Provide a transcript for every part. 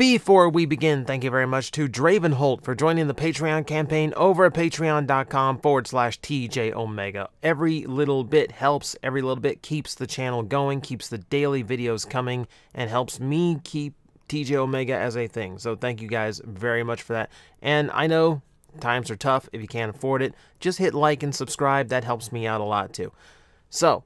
Before we begin, thank you very much to Dravenholt for joining the Patreon campaign over at patreon.com forward slash TJ Omega. Every little bit helps, every little bit keeps the channel going, keeps the daily videos coming, and helps me keep TJ Omega as a thing. So thank you guys very much for that. And I know times are tough. If you can't afford it, just hit like and subscribe. That helps me out a lot too. So,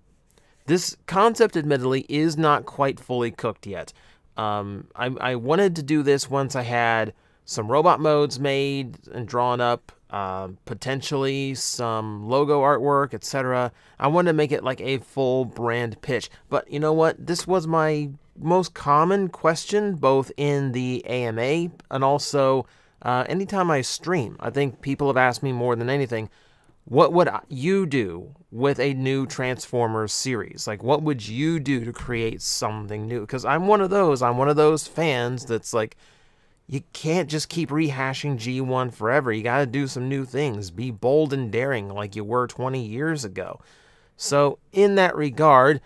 this concept, admittedly, is not quite fully cooked yet. Um, I, I wanted to do this once I had some robot modes made and drawn up, uh, potentially some logo artwork, etc. I wanted to make it like a full brand pitch. But you know what? This was my most common question, both in the AMA and also uh, anytime I stream. I think people have asked me more than anything what would you do with a new Transformers series? Like, what would you do to create something new? Because I'm one of those. I'm one of those fans that's like, you can't just keep rehashing G1 forever. You got to do some new things. Be bold and daring like you were 20 years ago. So, in that regard,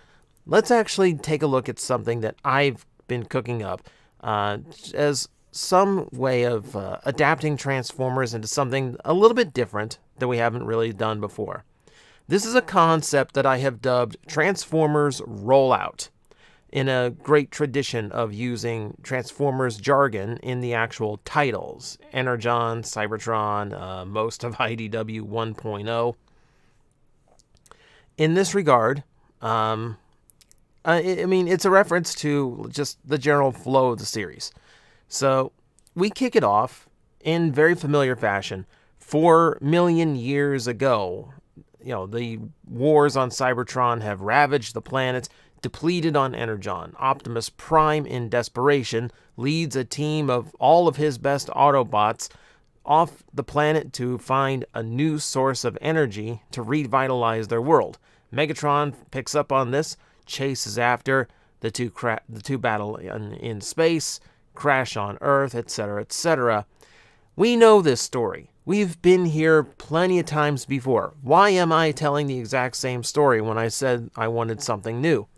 let's actually take a look at something that I've been cooking up uh, as some way of uh, adapting Transformers into something a little bit different that we haven't really done before. This is a concept that I have dubbed Transformers Roll Out, in a great tradition of using Transformers jargon in the actual titles Energon, Cybertron, uh, most of IDW 1.0. In this regard, um, I, I mean, it's a reference to just the general flow of the series. So we kick it off in very familiar fashion. Four million years ago, you know, the wars on Cybertron have ravaged the planet, depleted on Energon. Optimus Prime, in desperation, leads a team of all of his best Autobots off the planet to find a new source of energy to revitalize their world. Megatron picks up on this, chases after the two the two battle in, in space crash on Earth, etc., etc. We know this story. We've been here plenty of times before. Why am I telling the exact same story when I said I wanted something new?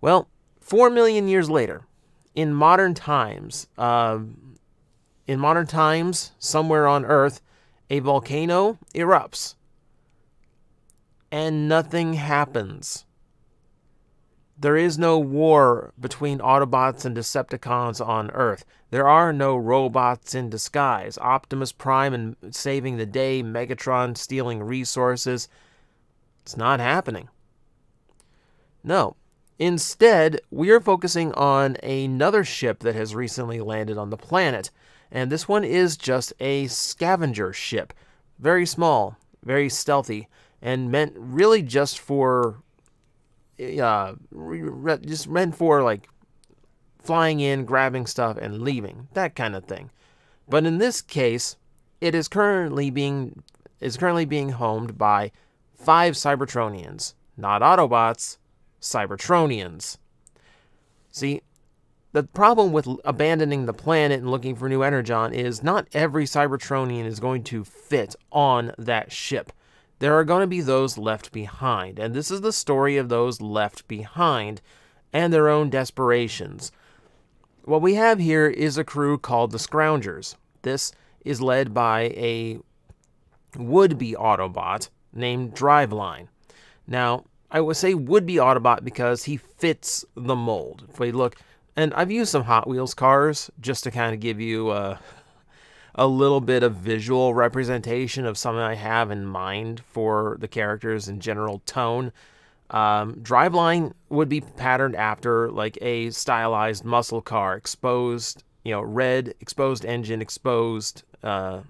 Well, four million years later, in modern times, uh, in modern times, somewhere on Earth, a volcano erupts, and nothing happens. There is no war between Autobots and Decepticons on Earth. There are no robots in disguise. Optimus Prime and saving the day, Megatron stealing resources. It's not happening. No. Instead, we are focusing on another ship that has recently landed on the planet. And this one is just a scavenger ship. Very small, very stealthy, and meant really just for uh, just meant for like flying in, grabbing stuff, and leaving, that kind of thing. But in this case, it is currently being is currently being homed by five Cybertronians, not Autobots, Cybertronians. See, the problem with abandoning the planet and looking for new energon is not every Cybertronian is going to fit on that ship there are going to be those left behind. And this is the story of those left behind and their own desperations. What we have here is a crew called the Scroungers. This is led by a would be Autobot named Driveline. Now, I would say would be Autobot because he fits the mold. If we look, and I've used some Hot Wheels cars just to kind of give you a, a little bit of visual representation of something I have in mind for the characters and general tone. Um, Driveline would be patterned after like a stylized muscle car, exposed, you know, red, exposed engine, exposed uh,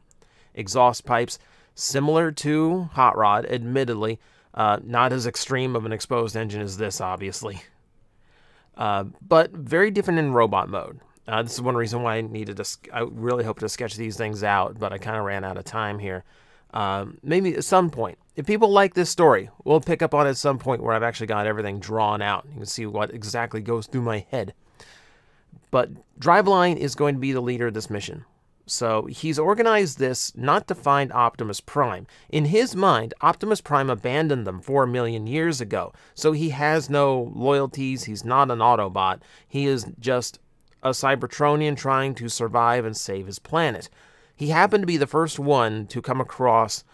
exhaust pipes, similar to Hot Rod, admittedly. Uh, not as extreme of an exposed engine as this, obviously. Uh, but very different in robot mode. Uh, this is one reason why I needed to. I really hope to sketch these things out, but I kind of ran out of time here. Um, maybe at some point, if people like this story, we'll pick up on it at some point where I've actually got everything drawn out. You can see what exactly goes through my head. But Driveline is going to be the leader of this mission. So he's organized this not to find Optimus Prime. In his mind, Optimus Prime abandoned them four million years ago. So he has no loyalties. He's not an Autobot. He is just a Cybertronian trying to survive and save his planet. He happened to be the first one to come across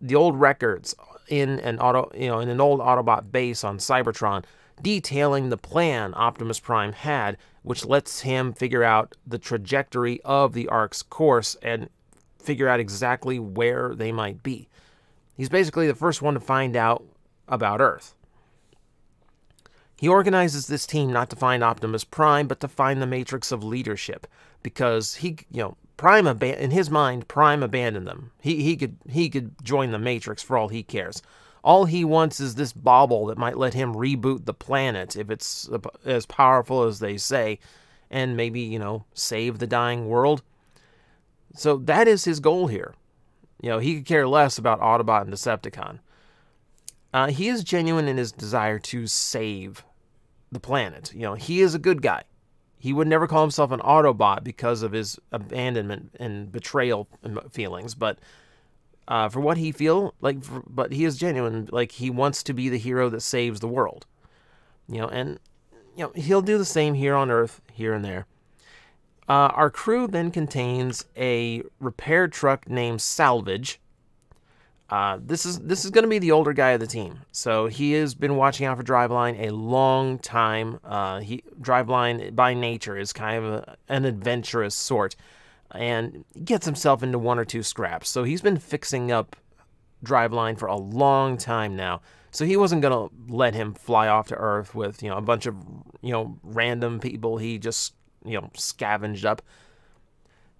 the old records in an auto, you know, in an old Autobot base on Cybertron, detailing the plan Optimus Prime had, which lets him figure out the trajectory of the Ark's course and figure out exactly where they might be. He's basically the first one to find out about Earth. He organizes this team not to find Optimus Prime, but to find the matrix of leadership, because he, you know, Prime in his mind, Prime abandoned them. He he could he could join the Matrix for all he cares. All he wants is this bauble that might let him reboot the planet if it's as powerful as they say, and maybe you know save the dying world. So that is his goal here. You know, he could care less about Autobot and Decepticon. Uh, he is genuine in his desire to save the planet. You know, he is a good guy. He would never call himself an Autobot because of his abandonment and betrayal feelings, but uh, for what he feel like, for, but he is genuine. Like he wants to be the hero that saves the world. You know, and you know he'll do the same here on Earth, here and there. Uh, our crew then contains a repair truck named Salvage. Uh, this is this is going to be the older guy of the team, so he has been watching out for Driveline a long time. Uh, he Driveline by nature is kind of a, an adventurous sort, and gets himself into one or two scraps. So he's been fixing up Driveline for a long time now. So he wasn't gonna let him fly off to Earth with you know a bunch of you know random people he just you know, scavenged up.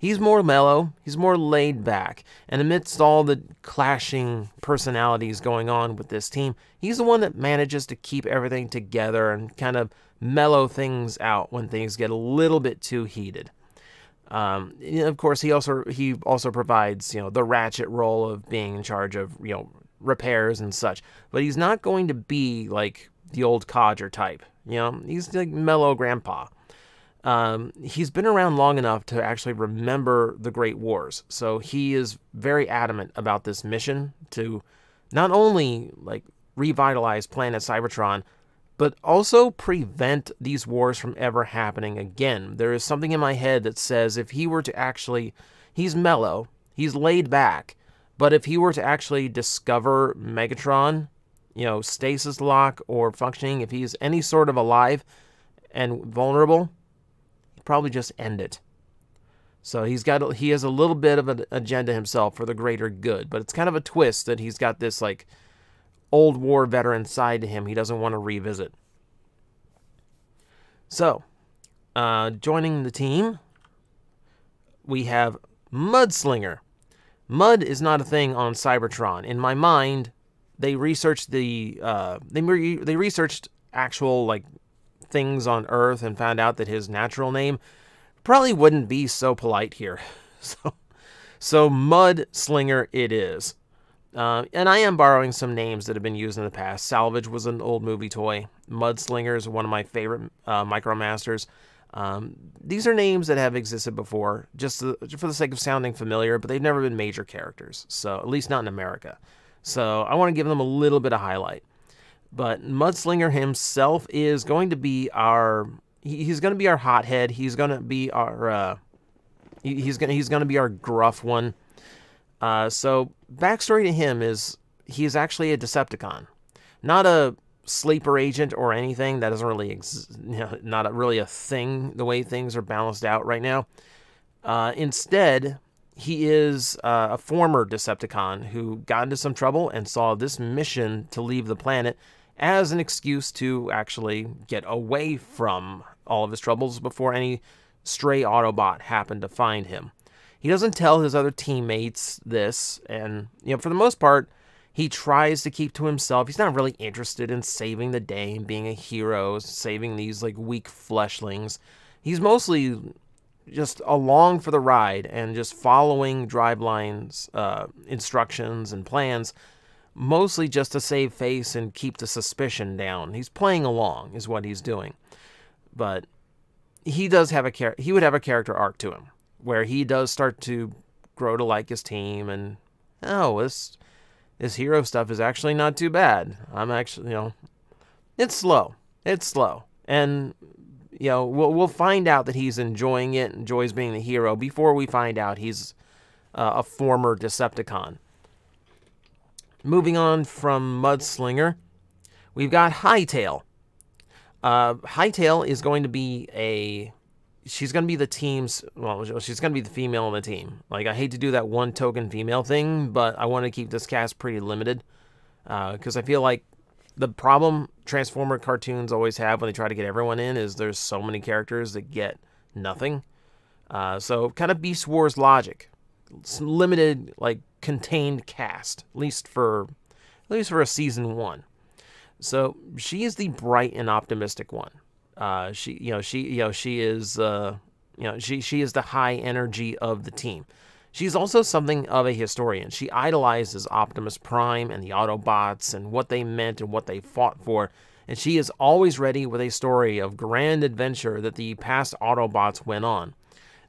He's more mellow, he's more laid back, and amidst all the clashing personalities going on with this team, he's the one that manages to keep everything together and kind of mellow things out when things get a little bit too heated. Um, of course, he also he also provides you know the ratchet role of being in charge of you know repairs and such, but he's not going to be like the old codger type. You know, he's like mellow grandpa. Um, he's been around long enough to actually remember the Great Wars. So he is very adamant about this mission to not only like revitalize planet Cybertron, but also prevent these wars from ever happening again. There is something in my head that says if he were to actually, he's mellow, he's laid back, but if he were to actually discover Megatron, you know, stasis lock or functioning, if he's any sort of alive and vulnerable, probably just end it. So he's got he has a little bit of an agenda himself for the greater good, but it's kind of a twist that he's got this like old war veteran side to him he doesn't want to revisit. So, uh, joining the team, we have Mudslinger. Mud is not a thing on Cybertron. In my mind, they researched the uh, they they researched actual like things on Earth and found out that his natural name probably wouldn't be so polite here. So, so Mud Slinger it is. Uh, and I am borrowing some names that have been used in the past. Salvage was an old movie toy. Mudslinger is one of my favorite uh, Micromasters. Um, these are names that have existed before, just to, for the sake of sounding familiar, but they've never been major characters. So at least not in America. So I want to give them a little bit of highlight. But Mudslinger himself is going to be our he's going to be our hothead. He's going to be our uh, he's going he's going to be our gruff one. Uh, so backstory to him is he's actually a Decepticon, not a sleeper agent or anything. That doesn't really you know, not a, really a thing the way things are balanced out right now. Uh, instead, he is uh, a former Decepticon who got into some trouble and saw this mission to leave the planet as an excuse to actually get away from all of his troubles before any stray Autobot happened to find him. He doesn't tell his other teammates this, and you know, for the most part, he tries to keep to himself. He's not really interested in saving the day and being a hero, saving these like weak fleshlings. He's mostly just along for the ride and just following Driveline's uh, instructions and plans mostly just to save face and keep the suspicion down. He's playing along, is what he's doing. But he does have a char- he would have a character arc to him where he does start to grow to like his team and oh this this hero stuff is actually not too bad. I'm actually you know it's slow. It's slow. And you know, we'll we'll find out that he's enjoying it, enjoys being the hero before we find out he's uh, a former Decepticon. Moving on from Mudslinger, we've got Hightail. Uh, Hightail is going to be a she's going to be the team's well she's going to be the female on the team. Like i hate to do that one token female thing but i want to keep this cast pretty limited because uh, i feel like the problem transformer cartoons always have when they try to get everyone in is there's so many characters that get nothing. Uh, so kind of beast wars logic. Some limited like contained cast at least for at least for a season one so she is the bright and optimistic one uh, she, you know, she, you know, she is, uh, you know, she she is the high energy of the team. She's also something of a historian. She idolizes Optimus Prime and the Autobots and what they meant and what they fought for. And she is always ready with a story of grand adventure that the past Autobots went on.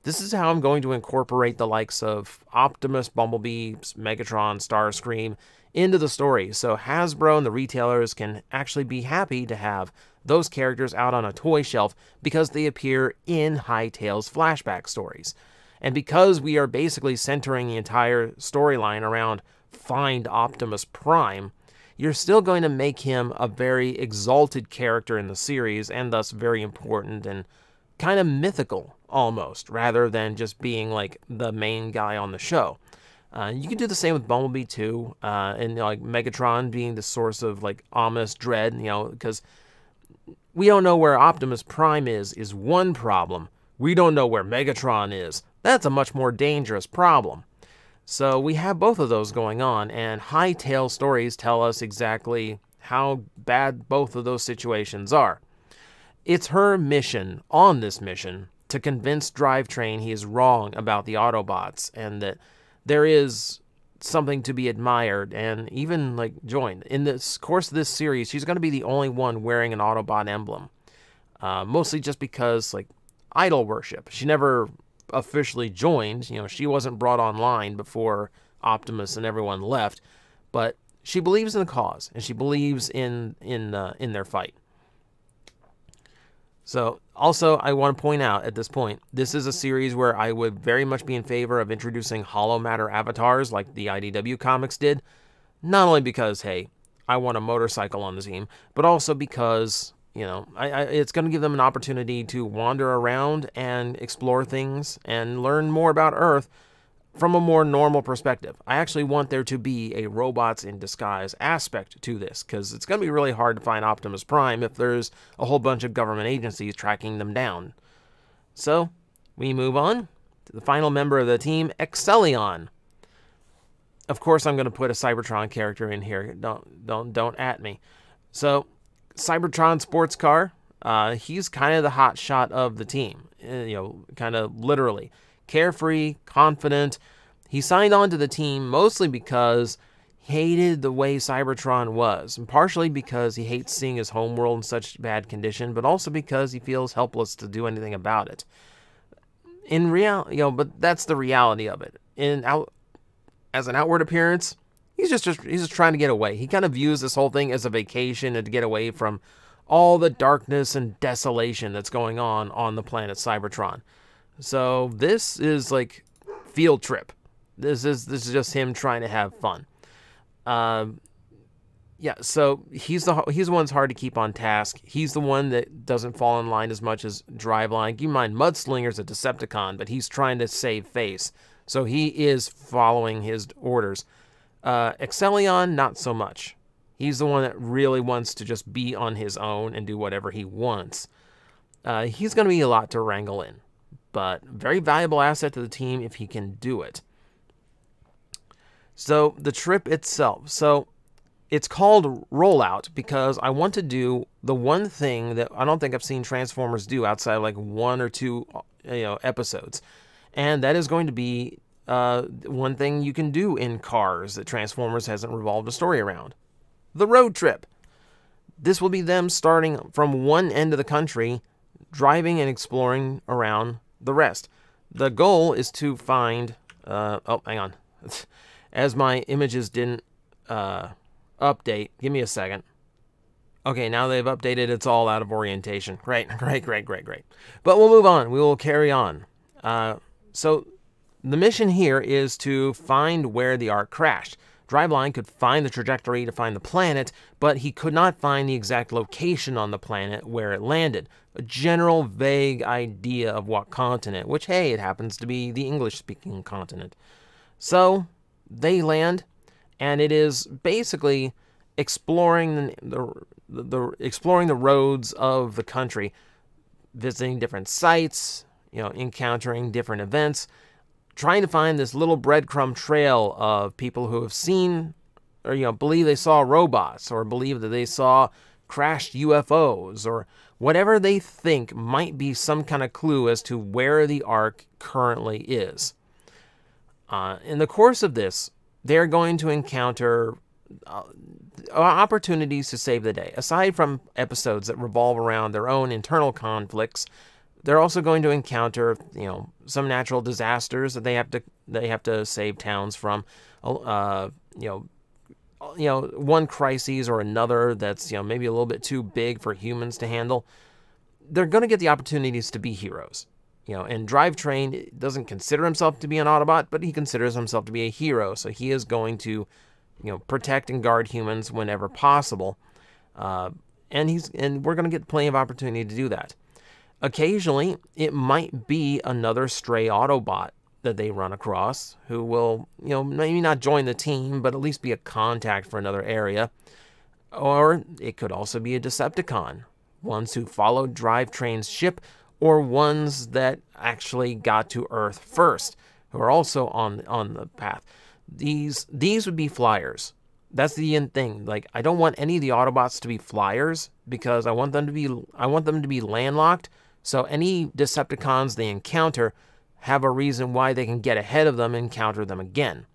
This is how I'm going to incorporate the likes of Optimus, Bumblebee, Megatron, Starscream into the story so Hasbro and the retailers can actually be happy to have those characters out on a toy shelf because they appear in Hightail's flashback stories. And because we are basically centering the entire storyline around Find Optimus Prime, you're still going to make him a very exalted character in the series and thus very important and kind of mythical almost, rather than just being like the main guy on the show. Uh, you can do the same with Bumblebee too, uh, and you know, like Megatron being the source of like ominous dread, you know, because we don't know where Optimus Prime is, is one problem. We don't know where Megatron is. That's a much more dangerous problem. So we have both of those going on, and Hightail stories tell us exactly how bad both of those situations are. It's her mission on this mission to convince Drivetrain he is wrong about the Autobots and that there is something to be admired and even like joined. In this course of this series, she's going to be the only one wearing an Autobot emblem. Uh, mostly just because like idol worship. She never officially joined. You know, she wasn't brought online before Optimus and everyone left, but she believes in the cause and she believes in in uh, in their fight. So, also, I want to point out at this point, this is a series where I would very much be in favor of introducing holomatter avatars like the IDW comics did. Not only because, hey, I want a motorcycle on the team, but also because, you know, I, I, it's going to give them an opportunity to wander around and explore things and learn more about Earth from a more normal perspective. I actually want there to be a robots in disguise aspect to this because it's going to be really hard to find Optimus Prime if there's a whole bunch of government agencies tracking them down. So, we move on to the final member of the team, Excellion. Of course, I'm going to put a Cybertron character in here. Don't don't don't at me. So, Cybertron sports car. Uh, he's kind of the hot shot of the team. Uh, you know, kind of literally carefree, confident. He signed on to the team mostly because he hated the way Cybertron was, and partially because he hates seeing his homeworld in such bad condition, but also because he feels helpless to do anything about it. In real, you know, but that's the reality of it. In out as an outward appearance, he's just, just he's just trying to get away. He kind of views this whole thing as a vacation and to get away from all the darkness and desolation that's going on on the planet Cybertron. So this is like field trip. This is this is just him trying to have fun. Um, yeah. So he's the he's the one's hard to keep on task. He's the one that doesn't fall in line as much as Driveline. You mind Mudslinger's a Decepticon, but he's trying to save face, so he is following his orders. Uh, Excellion, not so much. He's the one that really wants to just be on his own and do whatever he wants. Uh, he's going to be a lot to wrangle in but very valuable asset to the team if he can do it. So the trip itself. So it's called rollout because I want to do the one thing that I don't think I've seen Transformers do outside like one or two you know episodes, and that is going to be uh, one thing you can do in cars that Transformers hasn't revolved a story around: the road trip. This will be them starting from one end of the country, driving and exploring around the rest. The goal is to find. Uh, oh, hang on. As my images didn't uh, update, give me a second. Okay, now they've updated. It's all out of orientation. Great, great, great, great, great. But we'll move on. We will carry on. Uh, so the mission here is to find where the Ark crashed. Driveline could find the trajectory to find the planet, but he could not find the exact location on the planet where it landed. A general vague idea of what continent, which, hey, it happens to be the English speaking continent. So they land, and it is basically exploring the, the, the exploring the roads of the country, visiting different sites, you know, encountering different events, trying to find this little breadcrumb trail of people who have seen or you know believe they saw robots or believe that they saw crashed UFOs or whatever they think might be some kind of clue as to where the ark currently is. Uh, in the course of this, they're going to encounter uh, opportunities to save the day. Aside from episodes that revolve around their own internal conflicts, they're also going to encounter, you know, some natural disasters that they have to they have to save towns from. Uh, you know, you know, one crisis or another that's you know maybe a little bit too big for humans to handle. They're going to get the opportunities to be heroes. You know, and Drivetrain doesn't consider himself to be an Autobot, but he considers himself to be a hero. So he is going to, you know, protect and guard humans whenever possible. Uh, and he's and we're going to get plenty of opportunity to do that. Occasionally, it might be another stray Autobot that they run across who will, you know, maybe not join the team, but at least be a contact for another area. Or it could also be a Decepticon, ones who followed Drivetrain's ship, or ones that actually got to Earth first, who are also on on the path. These these would be flyers. That's the end thing. Like I don't want any of the Autobots to be flyers because I want them to be I want them to be landlocked so any Decepticons they encounter have a reason why they can get ahead of them and counter them again.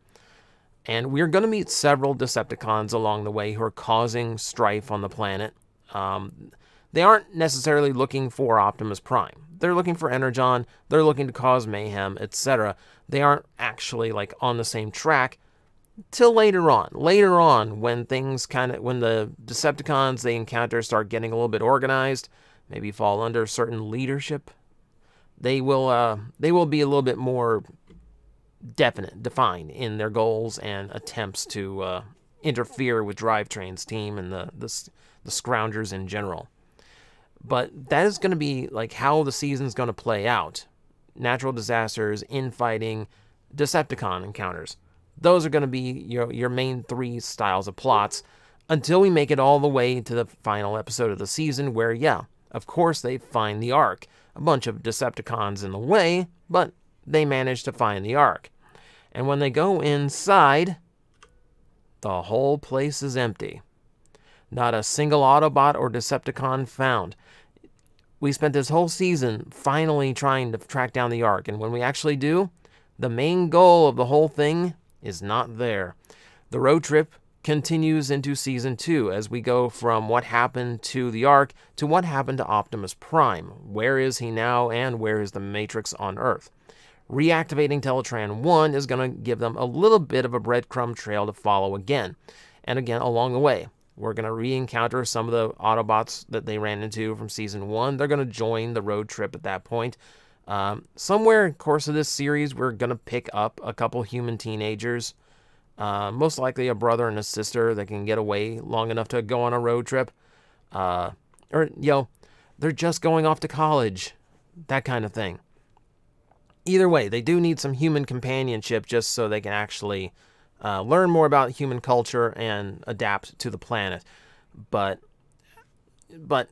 And we're going to meet several Decepticons along the way who are causing strife on the planet. Um, they aren't necessarily looking for Optimus Prime. They're looking for Energon, they're looking to cause mayhem, etc. They aren't actually like on the same track till later on. Later on when things kind of when the Decepticons they encounter start getting a little bit organized, maybe fall under certain leadership, they will uh, they will be a little bit more definite, defined in their goals and attempts to uh, interfere with Drivetrain's team and the, the the Scroungers in general. But that is going to be like how the season's going to play out. Natural disasters, infighting, Decepticon encounters. Those are going to be your your main three styles of plots until we make it all the way to the final episode of the season where yeah, of course, they find the Ark. A bunch of Decepticons in the way, but they manage to find the Ark. And when they go inside, the whole place is empty. Not a single Autobot or Decepticon found. We spent this whole season finally trying to track down the Ark, and when we actually do, the main goal of the whole thing is not there. The road trip continues into season two as we go from what happened to the Ark to what happened to Optimus Prime. Where is he now, and where is the Matrix on Earth? Reactivating Teletran 1 is going to give them a little bit of a breadcrumb trail to follow again. And again, along the way, we're going to re encounter some of the Autobots that they ran into from season 1. They're going to join the road trip at that point. Um, somewhere in course of this series, we're going to pick up a couple human teenagers uh, most likely a brother and a sister that can get away long enough to go on a road trip. Uh, or, you know, they're just going off to college. That kind of thing. Either way, they do need some human companionship just so they can actually uh, learn more about human culture and adapt to the planet. But, but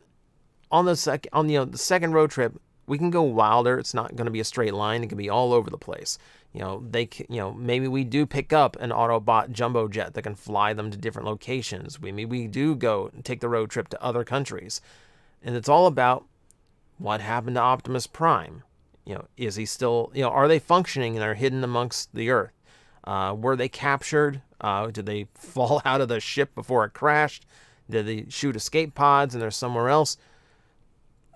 on the sec on you know the second road trip, we can go wilder. It's not going to be a straight line. It can be all over the place. You know, they you know maybe we do pick up an Autobot jumbo jet that can fly them to different locations. We maybe we do go and take the road trip to other countries, and it's all about what happened to Optimus Prime. You know, is he still you know are they functioning and are hidden amongst the Earth? Uh, were they captured? Uh, did they fall out of the ship before it crashed? Did they shoot escape pods and they're somewhere else?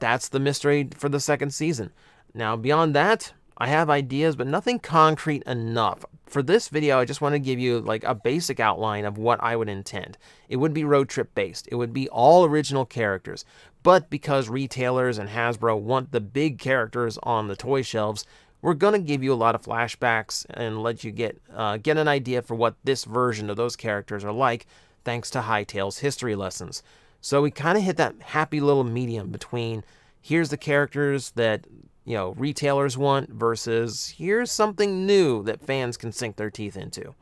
That's the mystery for the second season. Now, beyond that, I have ideas, but nothing concrete enough. For this video, I just want to give you like a basic outline of what I would intend. It would be road trip based. It would be all original characters. But because retailers and Hasbro want the big characters on the toy shelves, we're going to give you a lot of flashbacks and let you get uh, get an idea for what this version of those characters are like thanks to Hightail's history lessons. So we kind of hit that happy little medium between here's the characters that you know retailers want versus here's something new that fans can sink their teeth into.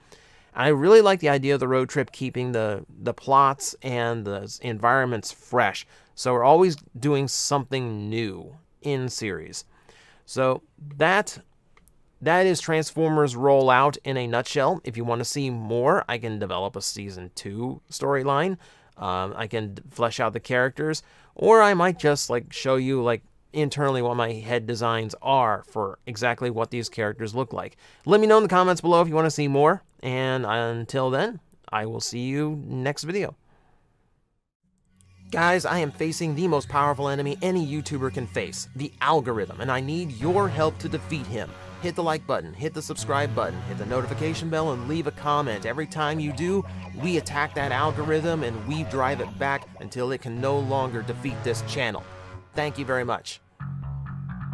I really like the idea of the road trip keeping the the plots and the environments fresh. So we're always doing something new in series. So that that is Transformers Roll Out in a nutshell. If you want to see more, I can develop a season two storyline. Um, I can flesh out the characters, or I might just like show you like internally what my head designs are for exactly what these characters look like. Let me know in the comments below if you want to see more, and until then, I will see you next video. Guys, I am facing the most powerful enemy any YouTuber can face, the algorithm, and I need your help to defeat him. Hit the like button, hit the subscribe button, hit the notification bell, and leave a comment. Every time you do, we attack that algorithm and we drive it back until it can no longer defeat this channel. Thank you very much.